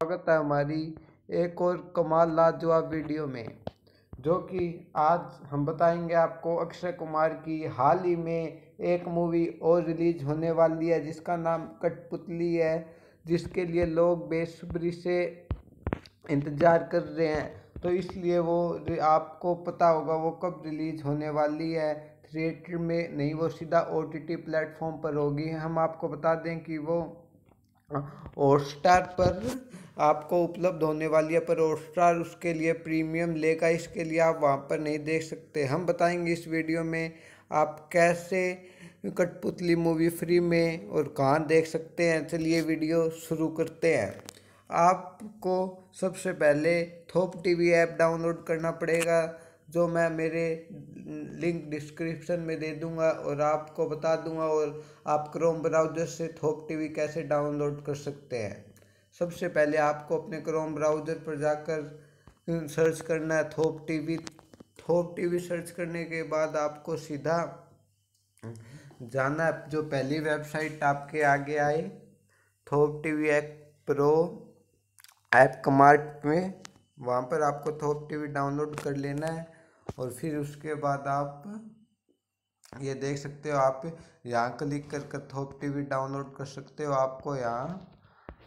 स्वागत है हमारी एक और कमाल लाजवाब वीडियो में, जो कि आज हम बताएँगे आपको अक्षय कुमार की हाल ही में एक मूवी और रिलीज़ होने वाली है, जिसका नाम कठपुतली है, जिसके लिए लोग बेसब्री से इंतज़ार कर रहे हैं। तो इसलिए वो आपको पता होगा वो कब रिलीज़ होने वाली है। थिएटर में नहीं, वो सीधा ओ टी टी प्लेटफॉर्म पर होगी। हम आपको बता दें कि वो हॉटस्टार पर आपको उपलब्ध होने वाली है, पर हॉटस्टार उसके लिए प्रीमियम लेगा, इसके लिए आप वहाँ पर नहीं देख सकते। हम बताएँगे इस वीडियो में आप कैसे कठपुतली मूवी फ्री में और कहाँ देख सकते हैं। चलिए वीडियो शुरू करते हैं। आपको सबसे पहले थोप टीवी ऐप डाउनलोड करना पड़ेगा, जो मैं मेरे लिंक डिस्क्रिप्शन में दे दूँगा और आपको बता दूँगा और आप क्रोम ब्राउज़र से थोप टीवी कैसे डाउनलोड कर सकते हैं। सबसे पहले आपको अपने क्रोम ब्राउज़र पर जाकर सर्च करना है थोप टीवी थोप टीवी सर्च करने के बाद आपको सीधा जाना है जो पहली वेबसाइट आपके आगे आए थोप टीवी ऐप प्रो ऐप कमार्ट में। वहाँ पर आपको थोप टीवी डाउनलोड कर लेना है। और फिर उसके बाद आप ये देख सकते हो, आप यहाँ क्लिक कर कर थोप टीवी डाउनलोड कर सकते हो आपको यहाँ।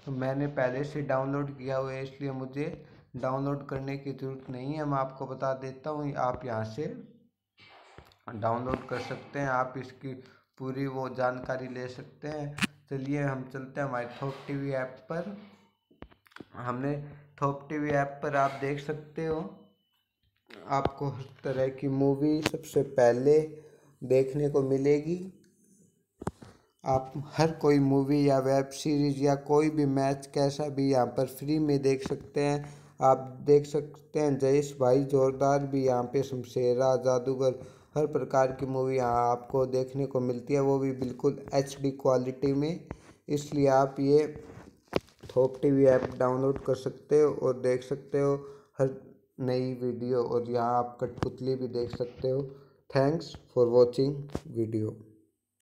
तो मैंने पहले से डाउनलोड किया हुआ है, इसलिए मुझे डाउनलोड करने की ज़रूरत नहीं है। मैं आपको बता देता हूँ, आप यहाँ से डाउनलोड कर सकते हैं, आप इसकी पूरी वो जानकारी ले सकते हैं। चलिए हम चलते हैं हमारे थोप टीवी ऐप पर। हमने थोप टीवी ऐप पर आप देख सकते हो। आपको हर तरह की मूवी सबसे पहले देखने को मिलेगी। आप हर कोई मूवी या वेब सीरीज़ या कोई भी मैच कैसा भी यहाँ पर फ्री में देख सकते हैं। आप देख सकते हैं जयेश भाई जोरदार भी यहाँ पे शमशेरा, जादूगर, हर प्रकार की मूवी यहाँ आपको देखने को मिलती है। वो भी बिल्कुल एचडी क्वालिटी में। इसलिए आप ये थोप टी ऐप डाउनलोड कर सकते हो और देख सकते हो। हर नई वीडियो और यहाँ आप कठपुतली भी देख सकते हो। Thanks for watching video